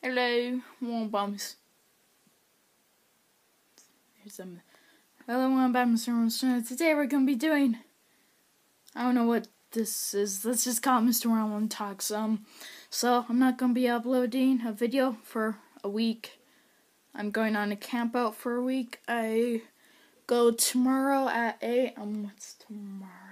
Hello, one bums. Here's some. Hello, one bums. Today we're gonna be doing. I don't know what this is. Let's just call Mr. One Talks. Um, so I'm not gonna be uploading a video for a week. I'm going on a camp out for a week. I go tomorrow at eight. Um, what's tomorrow?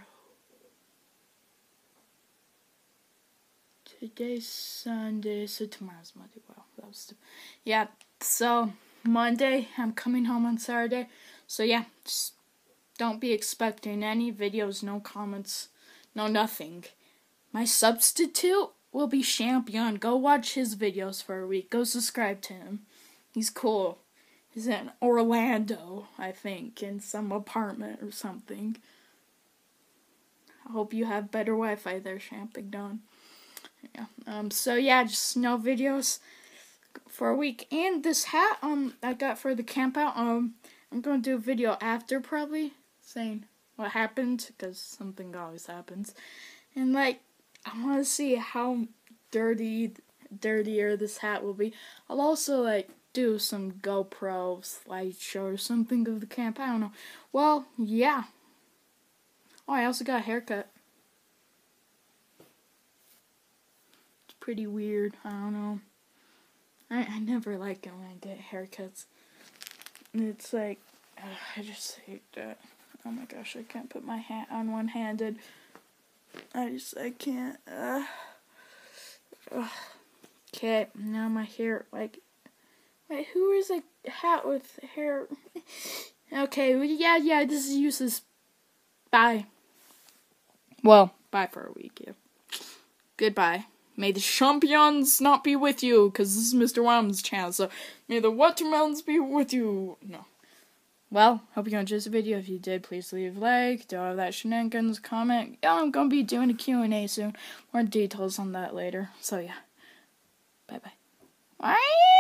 Today's Sunday, so tomorrow's Monday. Well, that was, yeah. So Monday, I'm coming home on Saturday. So yeah, just don't be expecting any videos, no comments, no nothing. My substitute will be Champignon. Go watch his videos for a week. Go subscribe to him. He's cool. He's in Orlando, I think, in some apartment or something. I hope you have better Wi-Fi there, Champignon yeah. Um. So yeah, just no videos for a week. And this hat um I got for the camp out um I'm gonna do a video after probably saying what happened because something always happens, and like I want to see how dirty dirtier this hat will be. I'll also like do some GoPro slideshow or something of the camp. I don't know. Well, yeah. Oh, I also got a haircut. Pretty weird. I don't know. I, I never like it when I get haircuts. It's like, uh, I just hate that. Oh my gosh, I can't put my hat on one handed. I just, I can't. Uh, okay, now my hair, like, wait, who is a hat with hair? okay, yeah, yeah, this is useless. Bye. Well, bye for a week, yeah. Goodbye. May the champions not be with you, because this is Mr. Worm's channel, so may the watermelons be with you. No. Well, hope you enjoyed the video. If you did, please leave a like, do all that shenanigans, comment. Yeah, I'm gonna be doing a Q&A soon. More details on that later. So yeah. Bye-bye. Bye.